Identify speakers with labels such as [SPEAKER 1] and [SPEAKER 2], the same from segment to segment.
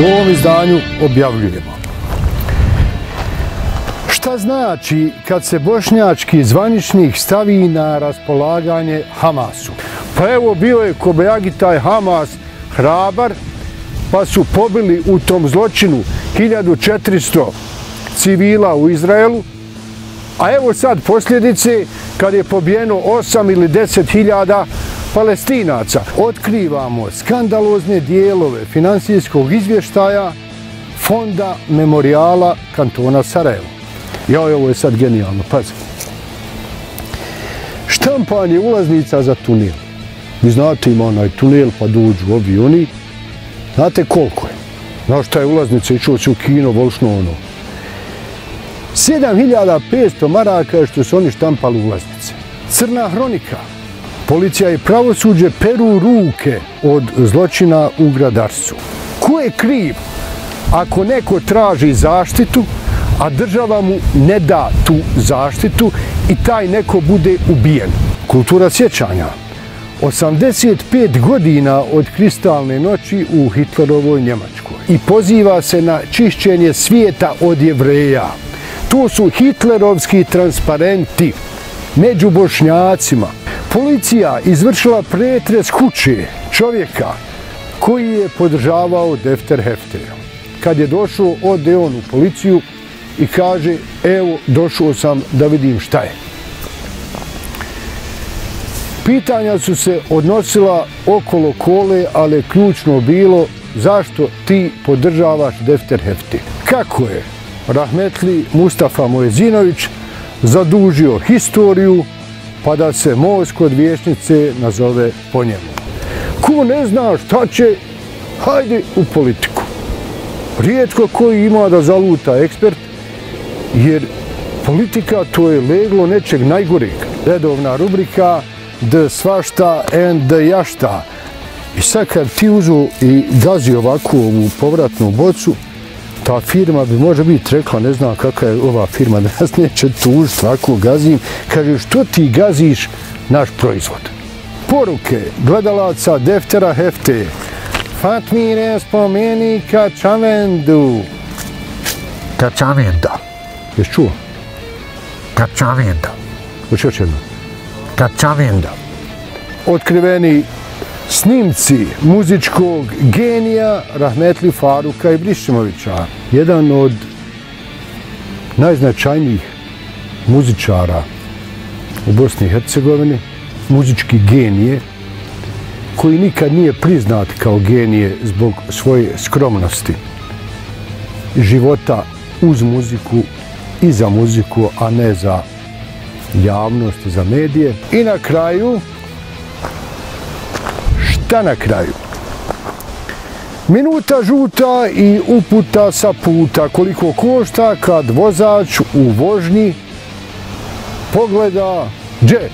[SPEAKER 1] u ovom izdanju objavljujemo. Šta znači kad se bošnjački zvaničnik stavi na raspolaganje Hamasu? Pa evo bio je Kobejagi taj Hamas hrabar, pa su pobili u tom zločinu 1400 civila u Izraelu, a evo sad posljedice kad je pobijeno 8 ili 10 hiljada palestinaca. Otkrivamo skandalozne dijelove finansijskog izvještaja Fonda memorijala kantona Sarajevo. Ja, ovo je sad genijalno, pazi. Štampanje ulaznica za tunel. Vi znate ima onaj tunel pa dođu ovi oni. Znate koliko je? Znaš šta je ulaznica, išao se u kino, volšno ono. 7500 maraka je što su oni štampali ulaznice. Crna hronika. Policija i pravosuđe peru ruke od zločina u gradarstvu. Ko je kriv ako neko traži zaštitu, a država mu ne da tu zaštitu i taj neko bude ubijen? Kultura sjećanja. 85 godina od kristalne noći u Hitlerovoj Njemačkoj i poziva se na čišćenje svijeta od jevreja. To su hitlerovski transparenti među bošnjacima. Policija izvršila pretres kuće čovjeka koji je podržavao Defter Hefter. Kad je došao, ode on u policiju i kaže, evo, došao sam da vidim šta je. Pitanja su se odnosila okolo kole, ali ključno bilo zašto ti podržavaš Defter Hefti. Kako je Rahmetli Mustafa Mojezinović zadužio historiju pa da se most kod vješnice nazove po njemu. Ko ne zna šta će, hajde u politiku. Rijetko koji ima da zaluta ekspert, jer politika to je leglo nečeg najgoreg. Redovna rubrika D svašta and D jašta. I sad kad ti uzu i gazi ovako ovu povratnu bocu, ta firma bi može biti rekla, ne znam kakva je ova firma, da nas neće tužiti, svako gazim. Kaže, što ti gaziš naš proizvod? Poruke gledalaca Deftera Hefte. Fatmire spomeni Kačavendu.
[SPEAKER 2] Kačavenda.
[SPEAKER 1] Jesi čuo?
[SPEAKER 2] Kačavenda.
[SPEAKER 1] Hoće još jedno.
[SPEAKER 2] Kačavenda.
[SPEAKER 1] Otkriveni snimci muzičkog genija Rahmetli Faruka Ibrišimovića. Jedan od najznačajnijih muzičara u Bosni i Hercegovini, muzički genije, koji nikad nije priznat kao genije zbog svoje skromnosti života uz muziku i za muziku, a ne za javnost i za medije. I na kraju, minuta na kraju? Minuta žuta i uputa sa puta. Koliko košta kad vozač u vožnji pogleda gdje?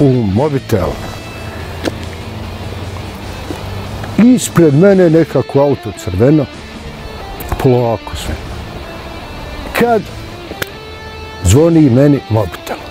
[SPEAKER 1] u mobitel. Ispred mene nekako auto crveno, polako sve. Kad zvoni meni mobitel.